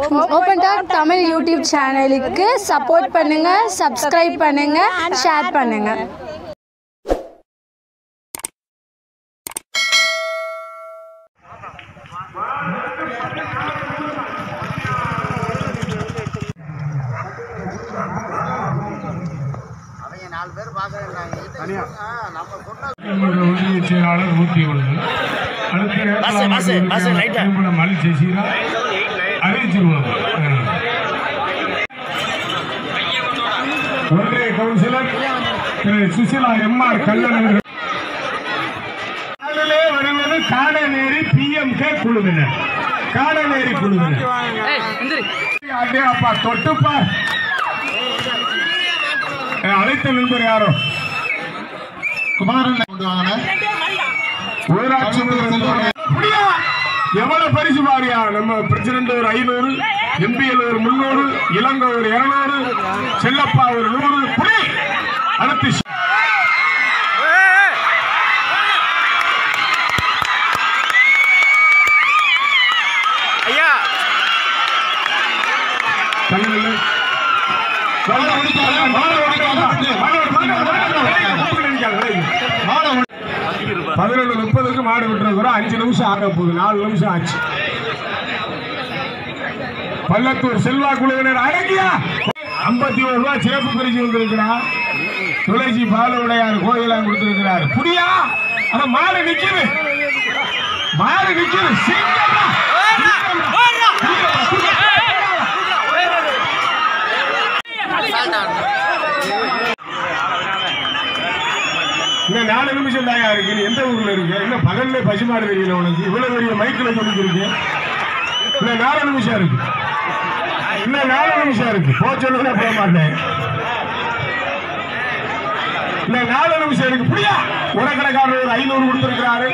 Open talk Tamil YouTube சேனலுக்கு support பண்ணுங்க subscribe பண்ணுங்க ஷேர் பண்ணுங்க. எங்களுடைய ஒன்றிய செயலாளர் ஊட்டி உள்ளது அடுத்து திருமணம் அலி சசிகலா அறிவிச்சிருவோம் ஒன்றிய கவுன்சிலர் திரு சுசிலா எம்ஆர் கல்லன் அவர்கள். வருவது காடநேரி பிஎம்கே குழுவினர். காடநேரி குழுவினர். அதே அப்பா தொட்டுப்பார் அழைத்த நண்பர் யாரோ? குமாரன். ஊராட்சி எவ்வளவு பரிசு பாரியா நம்ம பிரசிடண்ட் ஒரு ஐநூறு எம்பிஎல் ஒரு முன்னூறு இளங்கோ ஒரு இருநூறு செல்லப்பா ஒரு நூறு புடி அடுத்து ஷ்- பதினொன்று முப்பதுக்கு மாடு விட்டுருக்குறோம் அஞ்சு நிமிஷம் ஆக போகுது நாலு நிமிஷம் ஆச்சு பள்ளத்தூர் செல்வா குழுவினர் அடங்கியா ஐம்பத்தி ஒரு ரூபாய் சிறப்பு பரிசு வந்திருக்கிறார் துளசி பாலவுடையார் கோயிலா கொடுத்திருக்கிறார் புரியா ஆனா மாடு நிக்குது மாடு நிக்குது சீக்கிரமா இன்னும் நாலு நிமிஷம் தாயா இருக்கு நீ எந்த ஊர்ல இருக்கு? இன்னும் பகல்ல பசுமாடு தெரியல உனக்கு. இவ்வளவு பெரிய மைக்கில் சொல்லிட்டு இன்னும் நாலு நிமிஷம் இருக்கு. இன்னும் நாலு நிமிஷம் இருக்கு. போ சொல்லுங்க போக மாட்டேன். இன்னும் நாலு நிமிஷம் இருக்கு. புரியா உடக்கடைக்காரர் ஒரு ஐநூறு கொடுத்திருக்கிறாரு.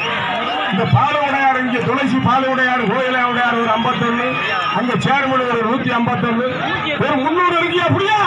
இந்த பால உடையார் இங்க துளசி பால உடையார் கோயில உடையார் ஒரு ஐம்பத்தொன்னு. அங்க சேர்மன் ஒரு நூத்தி ஐம்பத்தொன்னு. ஒரு முந்நூறு இருக்கியா? புரியா